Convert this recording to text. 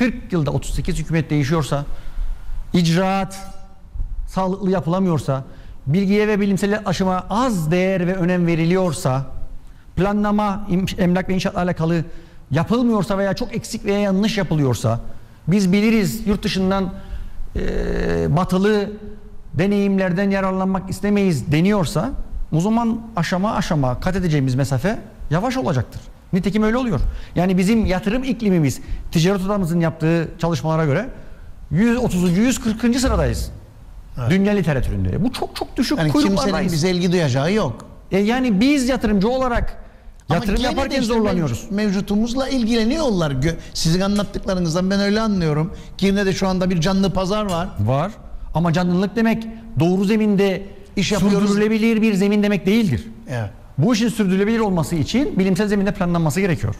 40 yılda 38 hükümet değişiyorsa, icraat sağlıklı yapılamıyorsa, bilgiye ve bilimsel aşıma az değer ve önem veriliyorsa, planlama, emlak ve inşaatla alakalı yapılmıyorsa veya çok eksik veya yanlış yapılıyorsa, biz biliriz yurt dışından e, batılı deneyimlerden yararlanmak istemeyiz deniyorsa, o zaman aşama aşama kat edeceğimiz mesafe yavaş olacaktır. Nitekim öyle oluyor. Yani bizim yatırım iklimimiz ticaret odamızın yaptığı çalışmalara göre 130. 140. sıradayız. Dünya literatüründe. Bu çok çok düşük Yani kimsenin kuyruklardayız. bize ilgi duyacağı yok. E yani biz yatırımcı olarak yatırım de yaparken işte zorlanıyoruz. mev- Mevcutumuzla ilgileniyorlar. Sizin anlattıklarınızdan ben öyle anlıyorum. Girne'de şu anda bir canlı pazar var. Var. Ama canlılık demek doğru zeminde İş yapıyoruz. sürdürülebilir bir zemin demek değildir. Evet. Bu işin sürdürülebilir olması için bilimsel zeminde planlanması gerekiyor.